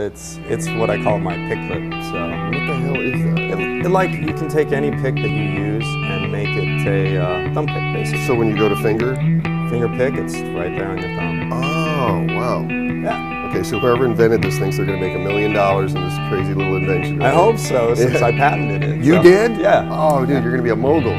It's it's what I call my Pick Clip. So what the hell is that? It, it, like you can take any pick that you use and make it a uh, thumb pick, basically. So when you go to finger, finger pick, it's right there on your thumb. Oh wow. Yeah. Okay, so whoever invented this thinks they're going to make a million dollars in this crazy little invention. Right? I hope so, since yeah. I patented it. You so. did? Yeah. Oh, dude, yeah. you're going to be a mogul.